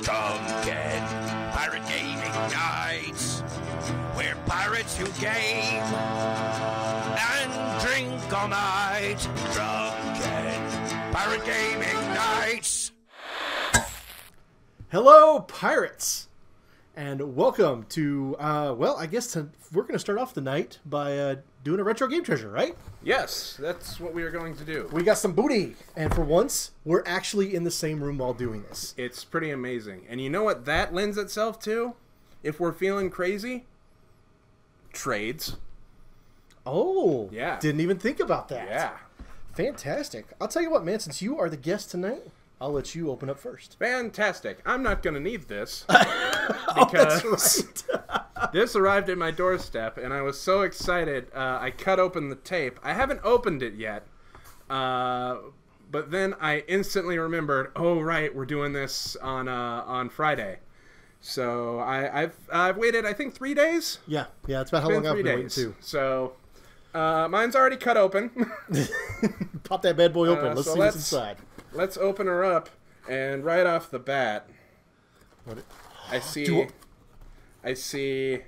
Drunken Pirate Gaming Nights, where pirates who game and drink all night. Drunken Pirate Gaming Nights. Hello, pirates, and welcome to. Uh, well, I guess to, we're going to start off the night by uh, doing a retro game treasure, right? Yes, that's what we are going to do. We got some booty, and for once, we're actually in the same room while doing this. It's pretty amazing. And you know what that lends itself to? If we're feeling crazy? Trades. Oh, Yeah. Didn't even think about that. Yeah. fantastic. I'll tell you what, man. Since you are the guest tonight, I'll let you open up first. Fantastic. I'm not going to need this. Oh, because that's right. this arrived at my doorstep and I was so excited. Uh, I cut open the tape. I haven't opened it yet. Uh, but then I instantly remembered, oh right, we're doing this on uh, on Friday. So I, I've I've waited I think three days. yeah, yeah. That's about how been long I've been waiting too. So uh, mine's already cut open. Pop that bad boy open. Uh, let's so see what's let's- inside. Let's open her up, and right off the bat, What? I see I see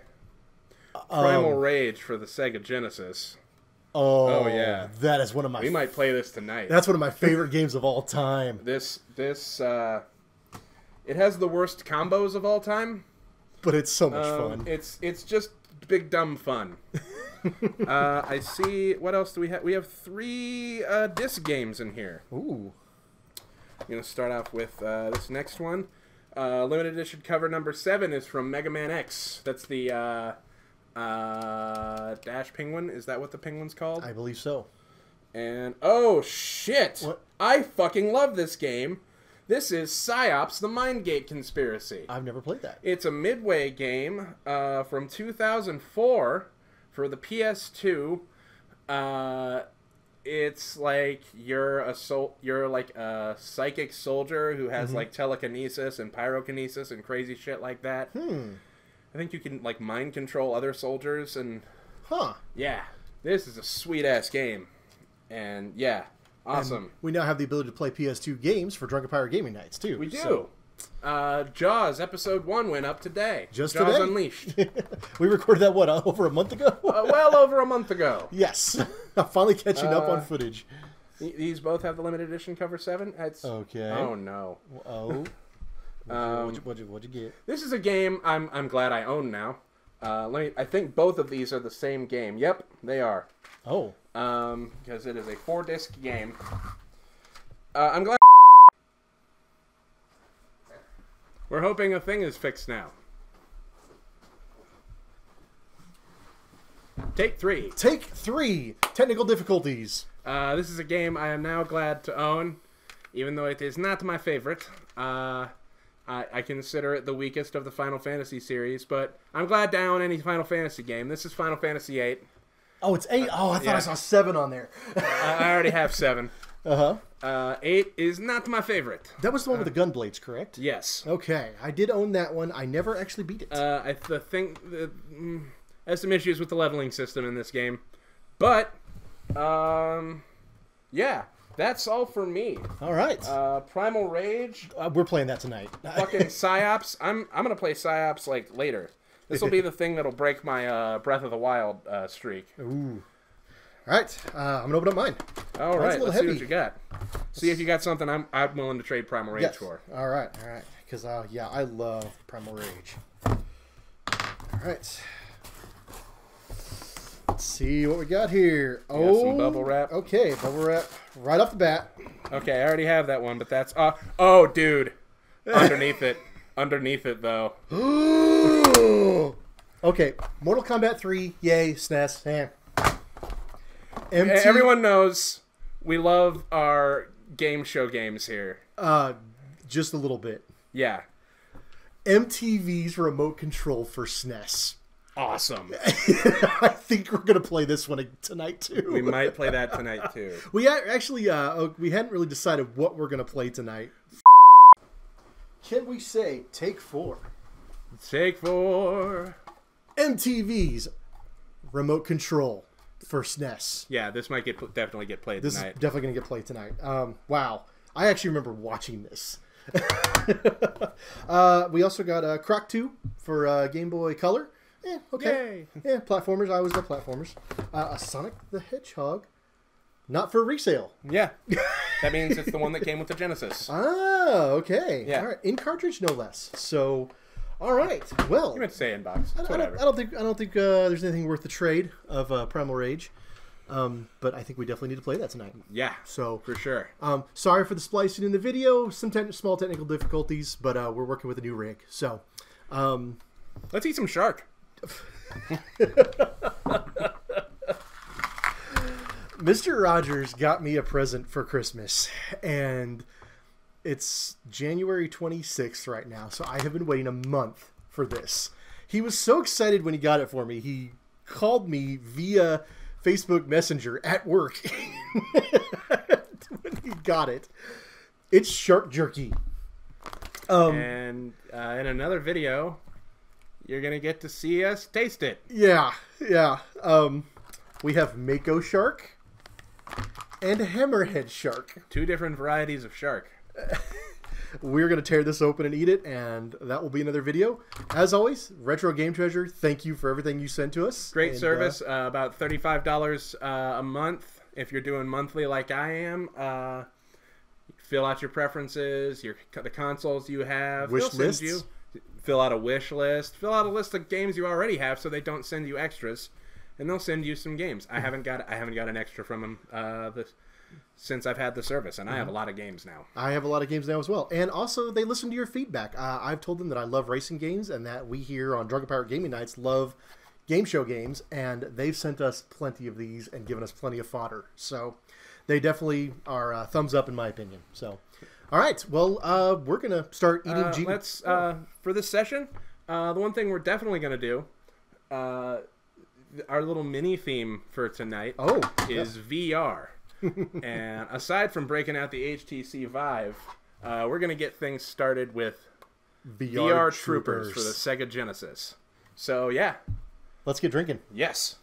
Primal Um, Rage for the Sega Genesis. Oh, Oh, yeah. That is one of my. We might play this tonight. That's one of my favorite games of all time. this this uh, it has the worst combos of all time. But it's so much Um, fun. It's it's just big dumb fun. uh, I see. What else do we have? We have three uh, disc games in here. Ooh. I'm gonna start off with uh, this next one. Uh, limited edition cover number seven is from Mega Man X. That's the uh, uh, Dash Penguin. Is that what the penguin's called? I believe so. And oh shit! What? I fucking love this game. This is Psi-Ops: The Mindgate Conspiracy. I've never played that. It's a midway game uh, from 2004 for the PS2. Uh, it's like you're a sol- you're like a psychic soldier who has like telekinesis and pyrokinesis and crazy shit like that. Hmm. I think you can like mind control other soldiers and Huh. yeah, this is a sweet ass game. And yeah, awesome. We now have the ability to play PS2 games for Drunken Pirate Gaming Nights too. we do. So, Uh, Jaws episode one went up today. Just Jaws today? Unleashed. we recorded that what uh, over a month ago. uh, well over a month ago. yes. I'm finally catching up on Uh, footage. These both have the limited edition cover seven. It's, Okay. Oh no. Oh. What'd, Um, you, what'd, you, what'd you get? This is a game I'm I'm glad I own now. Uh, let me. I think both of these are the same game. Yep, they are. Oh. Um, because it is a four disc game. Uh, I'm glad. We're hoping a thing is fixed now. Take three. Take three. Technical difficulties. Uh, this is a game I am now glad to own, even though it is not my favorite. Uh, I, I consider it the weakest of the Final Fantasy series, but I'm glad to own any Final Fantasy game. This is Final Fantasy VIII. Oh, it's eight. Oh, I thought yeah. I saw seven on there. I already have seven. Uh huh. Uh, eight is not my favorite. That was the one with the gun blades, correct? Yes. Okay, I did own that one. I never actually beat it. Uh, I the thing the, mm, has some issues with the leveling system in this game, but um, yeah, that's all for me. All right, Uh, Primal Rage, uh, we're playing that tonight. fucking Psi-Ops. I'm I'm gonna play Psi-Ops like later. This will be the thing that'll break my uh, Breath of the Wild uh, streak. Ooh. All right, uh, I'm gonna open up mine. All right, let's see what you got. See if you got something I'm I'm willing to trade Primal Rage Yes. for. All right, all right. Because uh, yeah, I love Primal Rage. All right. Let's see what we got here. Oh, some bubble wrap. Okay, bubble wrap right off the bat. Okay, I already have that one, but that's uh oh, dude, underneath it, underneath it though. okay, Mortal Kombat 3, yay, SNES. Eh. MT, Everyone knows we love our game show games here. uh, just a little bit. Yeah, MTV's remote control for SNES. Awesome. I think we're gonna play this one tonight too. We might play that tonight too. We actually uh, uh, we hadn't really decided what we're gonna play tonight. Can we say take four? Take four. MTV's remote control for SNES. Yeah, this might get definitely get played This tonight. is definitely gonna get played tonight. Um, wow, I actually remember watching this. uh, we also got uh, Croc 2 for uh, Game Boy Color. Eh, okay. Yeah, platformers. I always love platformers. Uh, a Sonic the Hedgehog. Not for resale. Yeah, that means it's the one that came with the Genesis. Ah, okay. Yeah. All right. In cartridge, no less. So, all right. Well, You meant to say inbox. I, I whatever. don't, I don't think I don't think uh, there's anything worth the trade of uh, Primal Rage, um, but I think we definitely need to play that tonight. yeah, So, for sure. um, sorry for the splicing in the video. Some te- small technical difficulties, but uh, we're working with a new rig. So, um, Let's eat some shark. Mr. Rogers got me a present for Christmas, and it's January 26th right now, so I have been waiting a month for this. He was so excited when he got it for me. He called me via Facebook Messenger at work when he got it. It's shark jerky. Um, And uh, in another video, you're gonna get to see us taste it. Yeah, yeah. Um, we have Mako shark and hammerhead shark. Two different varieties of shark. We're going to tear this open and eat it, and that will be another video. As always, Retro Game Treasure, thank you for everything you sent to us. Great And, uh, service. Uh, about thirty-five dollars uh, a month if you're doing monthly like I am. Uh, fill out your preferences, your the consoles you have. Wish lists? You, fill out a wish list. Fill out a list of games you already have, so they don't send you extras, and they'll send you some games. I haven't got I haven't got an extra from them uh, this, since I've had the service, and I Mm-hmm. have a lot of games now. I have a lot of games now as well. And also, they listen to your feedback. Uh, I've told them that I love racing games and that we here on Drunken Pirate Gaming Nights love game show games, and they've sent us plenty of these and given us plenty of fodder. So they definitely are uh, thumbs up in my opinion. So, all right. Well, uh, we're going to start eating Uh, G- let's uh, for this session. Uh, the one thing we're definitely gonna do, uh, our little mini theme for tonight Oh, is VR. and aside from breaking out the HTC Vive, uh, we're gonna get things started with VR, VR Troopers for the Sega Genesis. So yeah, Let's get drinking. yes.